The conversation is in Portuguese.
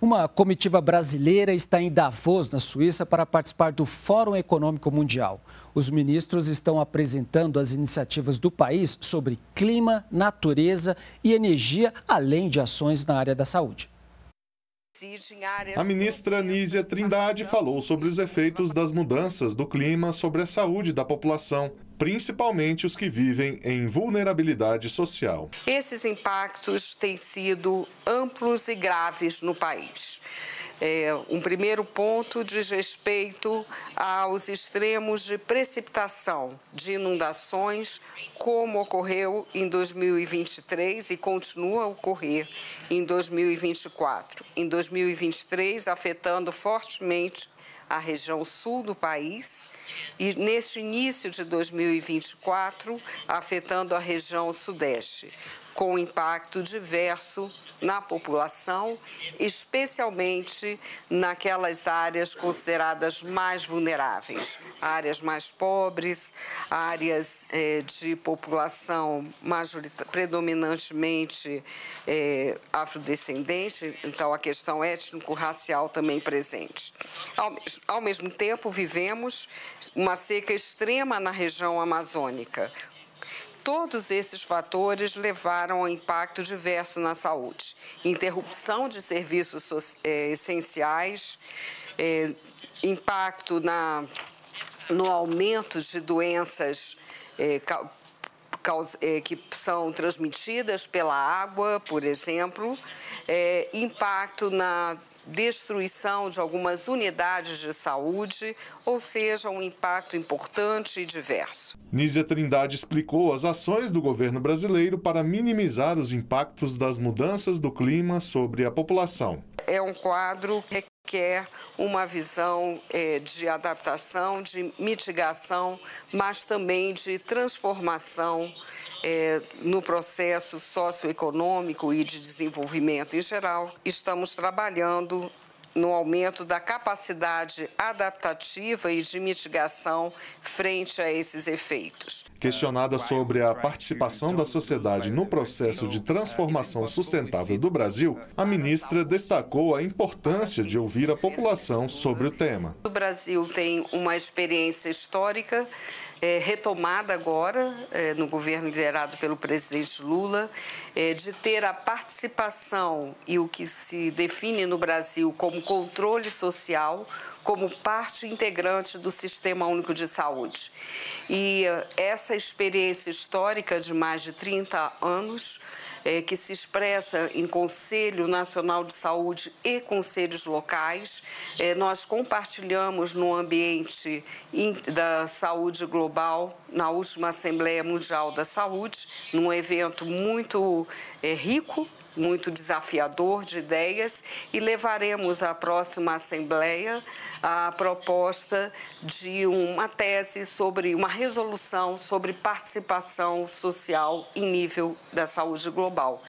Uma comitiva brasileira está em Davos, na Suíça, para participar do Fórum Econômico Mundial. Os ministros estão apresentando as iniciativas do país sobre clima, natureza e energia, além de ações na área da saúde. A ministra Nízia Trindade falou sobre os efeitos das mudanças do clima sobre a saúde da população, principalmente os que vivem em vulnerabilidade social. Esses impactos têm sido amplos e graves no país. É, um primeiro ponto diz respeito aos extremos de precipitação, de inundações, como ocorreu em 2023 e continua a ocorrer em 2024. Em 2023, afetando fortemente a região sul do país e neste início de 2024 afetando a região sudeste com impacto diverso na população, especialmente naquelas áreas consideradas mais vulneráveis, áreas mais pobres, áreas eh, de população predominantemente eh, afrodescendente, então a questão étnico-racial também presente. Ao, ao mesmo tempo, vivemos uma seca extrema na região amazônica, Todos esses fatores levaram a impacto diverso na saúde: interrupção de serviços é, essenciais, é, impacto na, no aumento de doenças é, é, que são transmitidas pela água, por exemplo, é, impacto na destruição de algumas unidades de saúde, ou seja, um impacto importante e diverso. Nízia Trindade explicou as ações do governo brasileiro para minimizar os impactos das mudanças do clima sobre a população. É um quadro que requer uma visão é, de adaptação, de mitigação, mas também de transformação é, no processo socioeconômico e de desenvolvimento em geral. Estamos trabalhando no aumento da capacidade adaptativa e de mitigação frente a esses efeitos. Questionada sobre a participação da sociedade no processo de transformação sustentável do Brasil, a ministra destacou a importância de ouvir a população sobre o tema. O Brasil tem uma experiência histórica é, retomada agora é, no governo liderado pelo presidente Lula, é, de ter a participação e o que se define no Brasil como controle social como parte integrante do Sistema Único de Saúde. E é, essa experiência histórica de mais de 30 anos é, que se expressa em Conselho Nacional de Saúde e conselhos locais. É, nós compartilhamos no ambiente da saúde global, na última Assembleia Mundial da Saúde, num evento muito é, rico muito desafiador de ideias e levaremos à próxima Assembleia a proposta de uma tese sobre uma resolução sobre participação social em nível da saúde global.